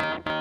you.